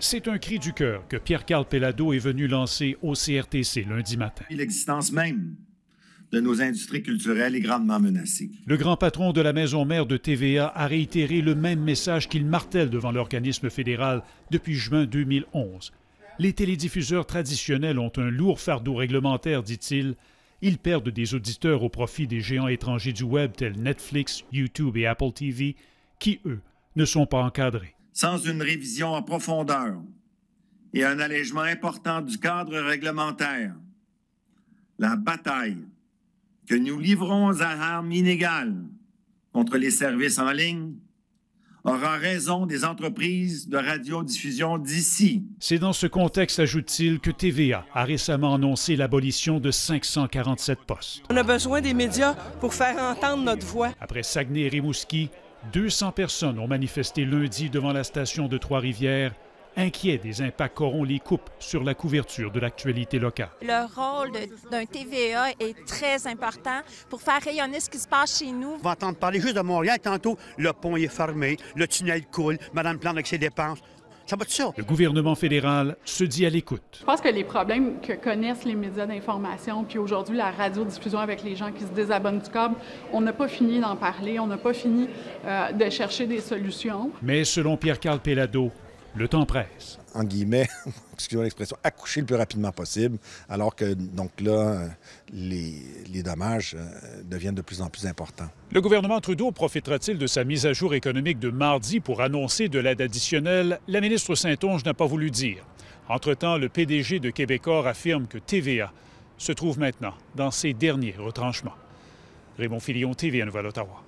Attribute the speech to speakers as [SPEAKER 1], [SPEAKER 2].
[SPEAKER 1] C'est un cri du cœur que Pierre-Carl Pellado est venu lancer au CRTC lundi matin.
[SPEAKER 2] L'existence même de nos industries culturelles est grandement menacée.
[SPEAKER 1] Le grand patron de la maison mère de TVA a réitéré le même message qu'il martèle devant l'organisme fédéral depuis juin 2011. Les télédiffuseurs traditionnels ont un lourd fardeau réglementaire, dit-il. Ils perdent des auditeurs au profit des géants étrangers du web tels Netflix, YouTube et Apple TV, qui, eux, ne sont pas encadrés.
[SPEAKER 2] Sans une révision en profondeur et un allègement important du cadre réglementaire, la bataille que nous livrons à armes inégales contre les services en ligne aura raison des entreprises de radiodiffusion d'ici.
[SPEAKER 1] C'est dans ce contexte, ajoute-t-il, que TVA a récemment annoncé l'abolition de 547 postes.
[SPEAKER 3] On a besoin des médias pour faire entendre notre voix.
[SPEAKER 1] Après Saguenay et Rimouski, 200 personnes ont manifesté lundi devant la station de Trois-Rivières, inquiets des impacts qu'auront les coupes sur la couverture de l'actualité locale.
[SPEAKER 4] Le rôle d'un TVA est très important pour faire rayonner ce qui se passe chez nous.
[SPEAKER 5] On va entendre parler juste de Montréal. Tantôt, le pont est fermé, le tunnel coule, Madame Plante avec ses dépenses. Ça va de ça.
[SPEAKER 1] Le gouvernement fédéral se dit à l'écoute.
[SPEAKER 6] Je pense que les problèmes que connaissent les médias d'information, puis aujourd'hui la radiodiffusion avec les gens qui se désabonnent du câble, on n'a pas fini d'en parler, on n'a pas fini euh, de chercher des solutions.
[SPEAKER 1] Mais selon Pierre-Carl Pellado, le temps presse.
[SPEAKER 7] En guillemets, excusez-moi l'expression, accoucher le plus rapidement possible, alors que donc là, les, les dommages euh, deviennent de plus en plus importants.
[SPEAKER 1] Le gouvernement Trudeau profitera-t-il de sa mise à jour économique de mardi pour annoncer de l'aide additionnelle? La ministre Saint-Onge n'a pas voulu dire. Entre-temps, le PDG de Québecor affirme que TVA se trouve maintenant dans ses derniers retranchements. Raymond Filion, TVA Nouvelle-Ottawa.